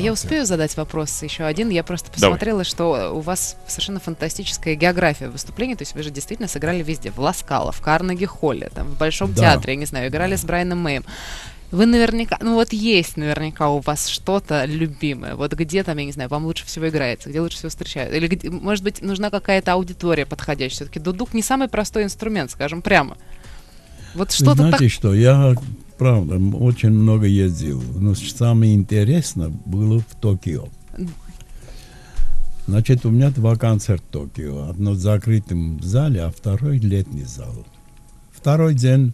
А я успею задать вопрос еще один? Я просто посмотрела, Давай. что у вас совершенно фантастическая география выступлений. То есть вы же действительно сыграли везде. В Ласкало, в Карнеги-Холле, там, в Большом да. театре, я не знаю, играли с Брайаном Мэем. Вы наверняка, ну вот есть наверняка у вас что-то любимое. Вот где там, я не знаю, вам лучше всего играется, где лучше всего встречают. Или, где, может быть, нужна какая-то аудитория подходящая. Все-таки дудук не самый простой инструмент, скажем прямо. Вот что-то Знаете так... что, я, правда, очень много ездил. Но самое интересное было в Токио. Значит, у меня два концерта в Токио. Одно в закрытом зале, а второй летний зал. Второй день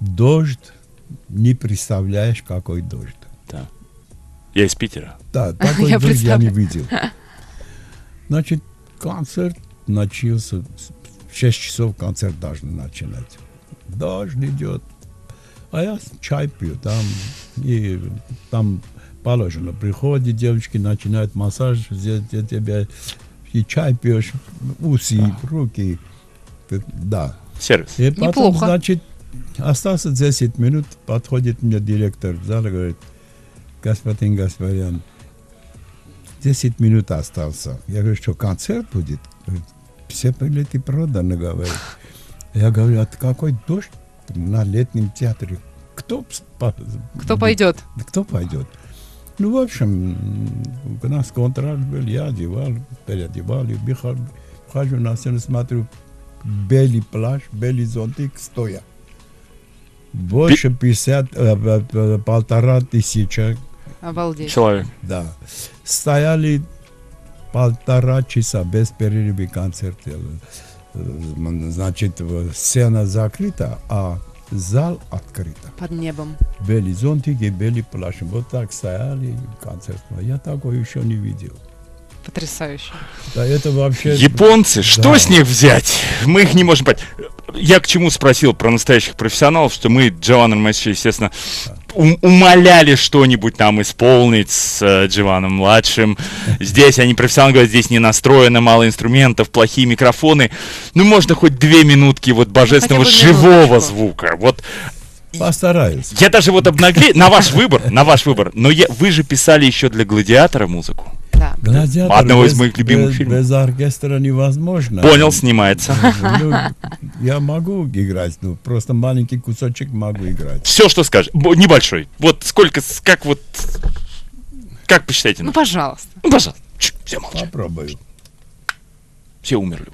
дождь, не представляешь, какой дождь. Да. Я из Питера. Да, такой я дождь я не видел. Значит, концерт начался, в 6 часов концерт должен начинать. Дождь идет, а я чай пью там, и там положено. Приходит девочки, начинают массаж, сделать тебя, и чай пьешь, усы, руки. Да. Сервис. И потом, Неплохо. значит, Остался 10 минут, подходит мне директор зала, говорит, господин Гаспарян, 10 минут остался. Я говорю, что концерт будет? Говорит, все билеты проданы, говорит. Я говорю, а какой дождь на летнем театре? Кто, кто пойдет? Кто пойдет? Ну, в общем, у нас контракт был, я одевал, переодевал, и хожу на сцену, смотрю, белый плащ, белый зонтик, стоя. Больше 50, э, э, полтора тысячи Обалдеть. человек. Да. Стояли полтора часа без перерыва концерт. Значит, сцена закрыта, а зал открыта. Под небом. Бели зонтики, бели плащ. Вот так стояли концерт. Я такого еще не видел. Потрясающе. Да, это вообще... Японцы, да. что с них взять? Мы их не можем понять я к чему спросил про настоящих профессионалов, что мы, Джованом Мэсси, естественно, ум- умоляли что-нибудь там исполнить с э, Джованом младшим. Здесь они профессионалы говорят, здесь не настроено, мало инструментов, плохие микрофоны. Ну, можно хоть две минутки вот божественного живого звука. Вот Постараюсь. Я даже вот обнаглею, на ваш выбор, на ваш выбор. Но я, вы же писали еще для «Гладиатора» музыку. Да. Гладиатор Одного без, из моих любимых без, фильмов. Без оркестра невозможно. Понял, снимается. Ну, я могу играть, ну, просто маленький кусочек могу играть. Все, что скажешь. Небольшой. Вот сколько, как вот, как посчитайте? Ну, пожалуйста. Ну, пожалуйста. Все молчат. Попробую. Все умерли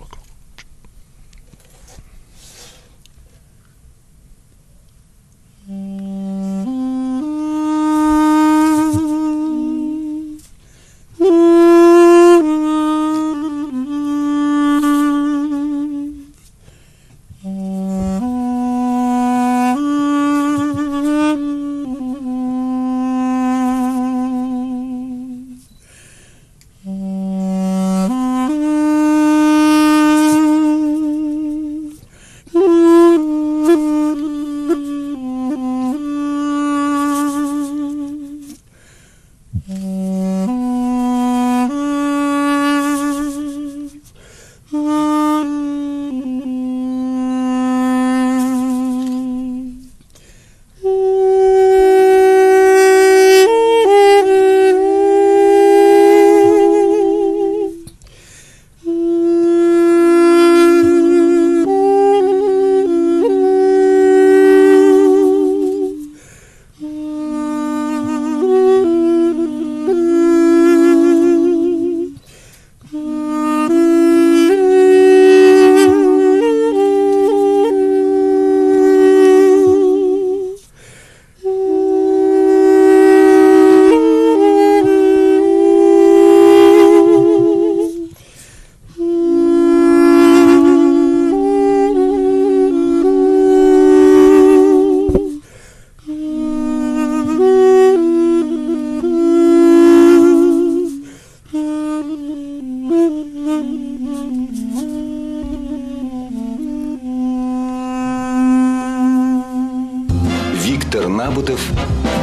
вокруг.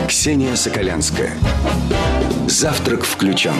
Ксения Соколянская. Завтрак включен.